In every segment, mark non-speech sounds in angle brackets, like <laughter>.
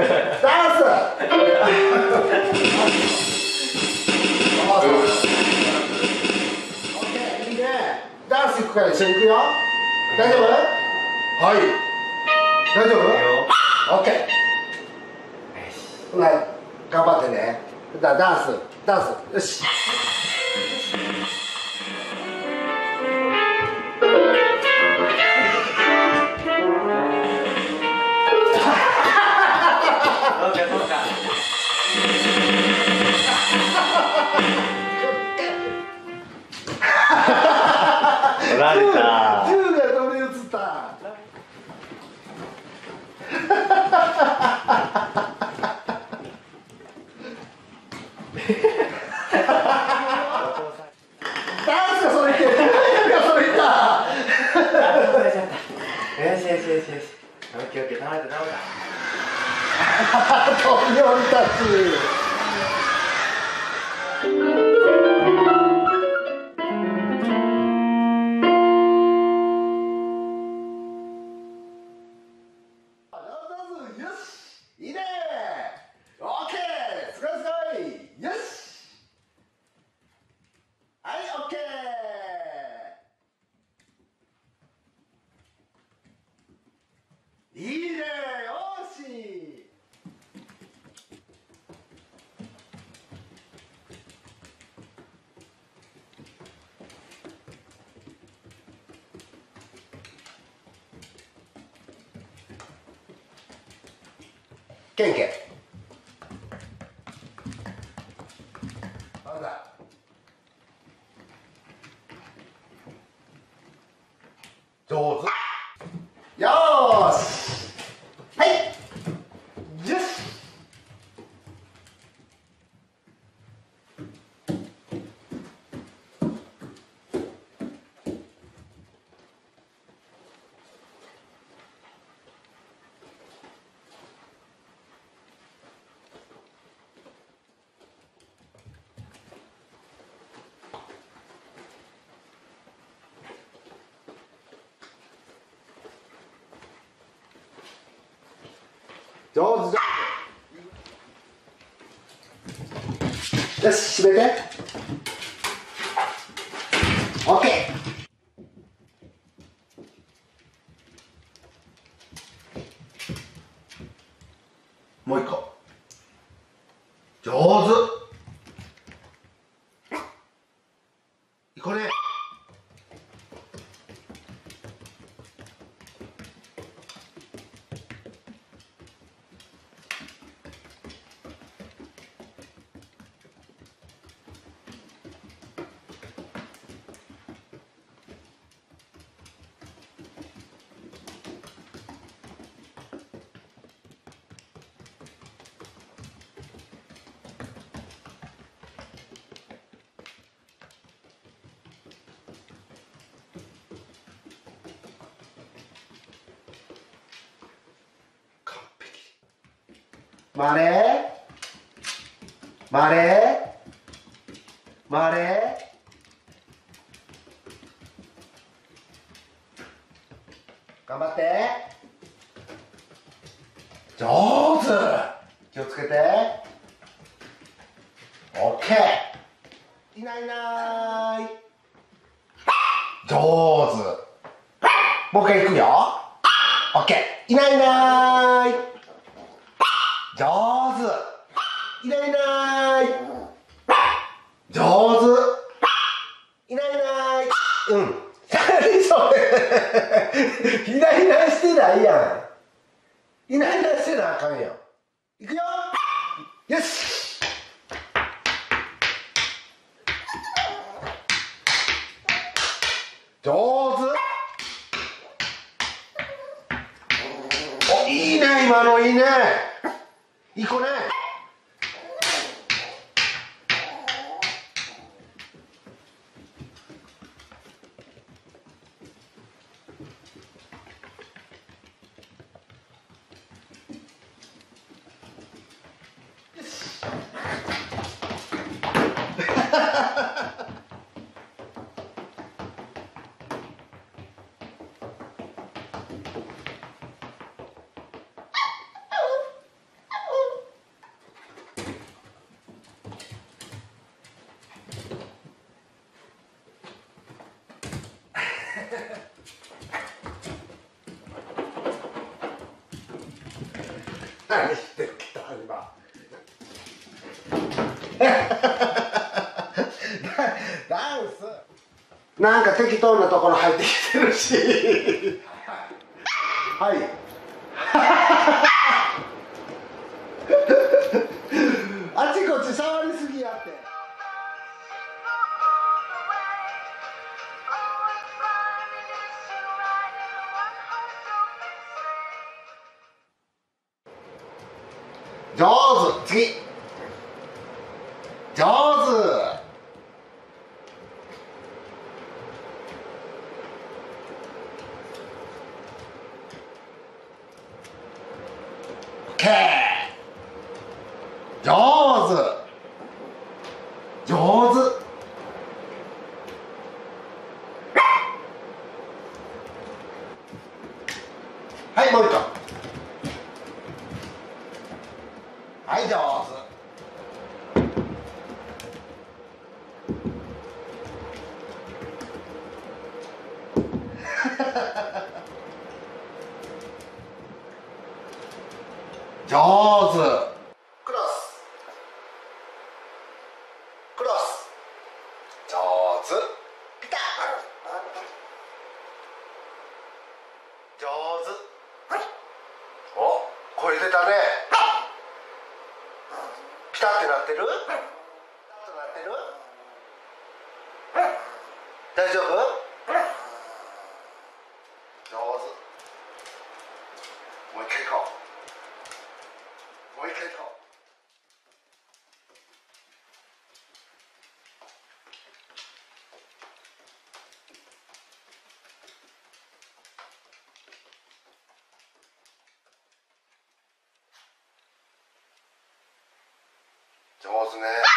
ダンスいいねダンス行くから一緒に行くよ。大丈夫はい大丈夫オッケー。頑張ってねダンス。ダンス。よし。り移ったダンスがそれ言った。よしよしよしよし。オッケーオッケー倒れ。た倒れ。飛び降りたしケンケンなんだ上手よーしはいよしよし閉めて。オッケー。もう一個上手これ完璧回れ回れ回れ頑張って上手!気をつけて.オッケーいないいない!上手!もう一回いくよ.オッケーいないいない!上手。いないいない。上手。いないいない。うん。何それ。いないいないしてないやん。いないいないしてなあかんよいくよ。よし。上手。おいいね今のいいね。いい子ね。何してる北今 <laughs> ダンス。なんか適当なところ入ってきてるし。はい。次。上手。上手。上手。はいもう一回はい上手上手なってる？大丈夫？上手ね。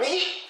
Me?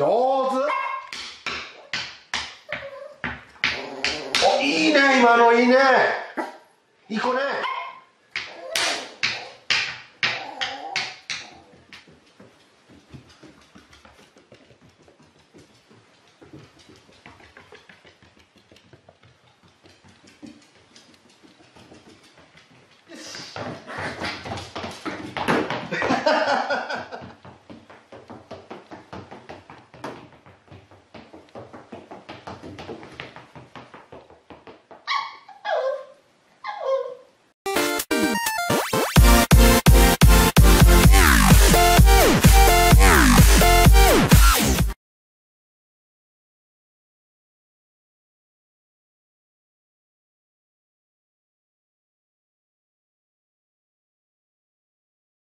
上手。いいね今のいいね。いい子ね。